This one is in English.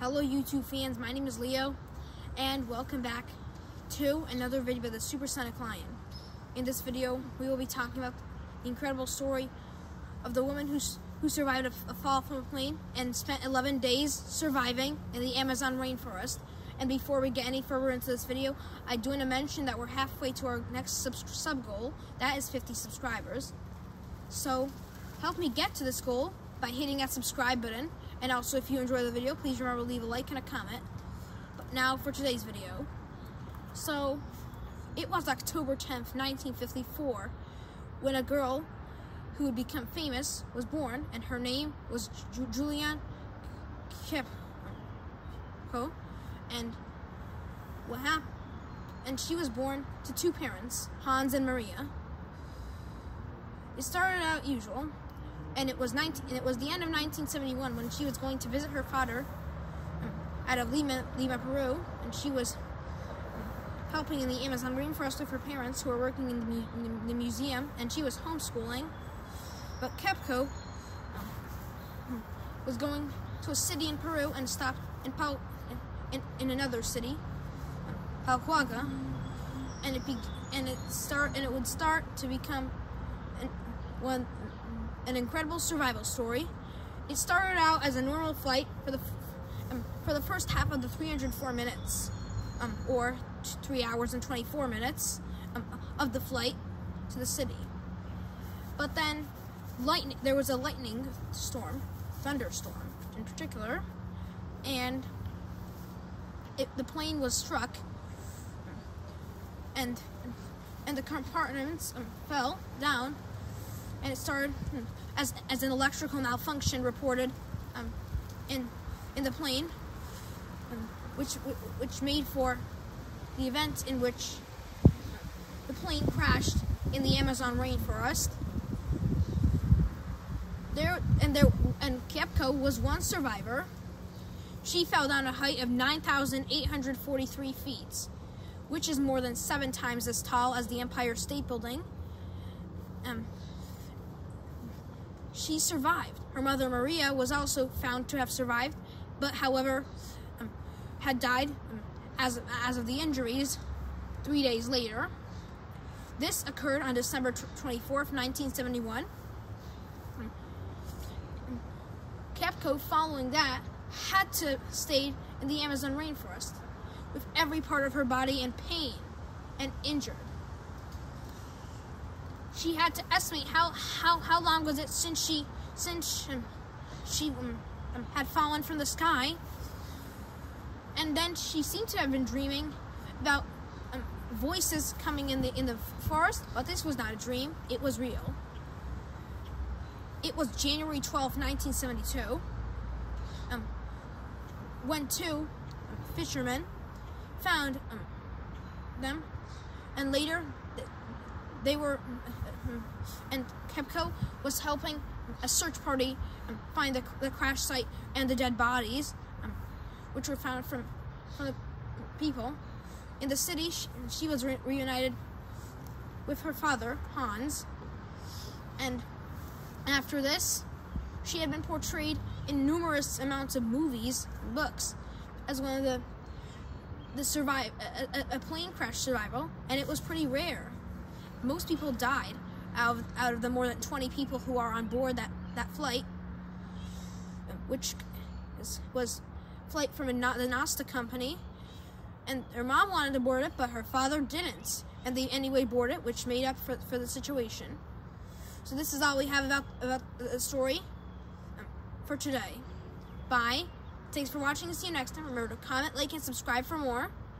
Hello YouTube fans, my name is Leo, and welcome back to another video by the Supersonic Lion. In this video, we will be talking about the incredible story of the woman who, who survived a, a fall from a plane and spent 11 days surviving in the Amazon rainforest. And before we get any further into this video, I do want to mention that we're halfway to our next sub, sub goal, that is 50 subscribers. So, help me get to this goal by hitting that subscribe button and also, if you enjoy the video, please remember to leave a like and a comment. But now for today's video. So, it was October 10th, 1954, when a girl who would become famous was born, and her name was Ju Juliane Kepko. And what happened? And she was born to two parents, Hans and Maria. It started out usual, and it was 19, and it was the end of 1971 when she was going to visit her father um, out of Lima, Lima, Peru, and she was helping in the Amazon rainforest with her parents who were working in the, mu in the museum, and she was homeschooling. But Kepko um, was going to a city in Peru and stopped in Pal in, in another city, Palquaga, and it and it start and it would start to become one an incredible survival story. It started out as a normal flight for the um, for the first half of the 304 minutes, um, or three hours and 24 minutes um, of the flight to the city. But then, lightning. There was a lightning storm, thunderstorm in particular, and it, the plane was struck, and and the compartments um, fell down and it started hmm, as, as an electrical malfunction reported um, in in the plane, um, which which made for the event in which the plane crashed in the Amazon rainforest. There and there and Kepko was one survivor. She fell down a height of 9,843 feet, which is more than seven times as tall as the Empire State Building. Um, she survived. Her mother, Maria, was also found to have survived, but however, um, had died um, as, as of the injuries three days later. This occurred on December 24th, 1971. Kepko, following that, had to stay in the Amazon rainforest with every part of her body in pain and injured she had to estimate how how how long was it since she since um, she um, um, had fallen from the sky. And then she seemed to have been dreaming about um, voices coming in the in the forest but this was not a dream. It was real. It was January 12 1972 um, when two fishermen found um, them and later they were, and Kepko was helping a search party find the, the crash site and the dead bodies, um, which were found from, from the people. In the city, she, she was re reunited with her father, Hans, and after this, she had been portrayed in numerous amounts of movies books as one of the the survive a, a, a plane crash survival, and it was pretty rare most people died out of, out of the more than 20 people who are on board that, that flight, which is, was flight from a, the Nasta company. And her mom wanted to board it, but her father didn't. And they anyway boarded it, which made up for, for the situation. So this is all we have about, about the story um, for today. Bye. Thanks for watching. See you next time. Remember to comment, like, and subscribe for more.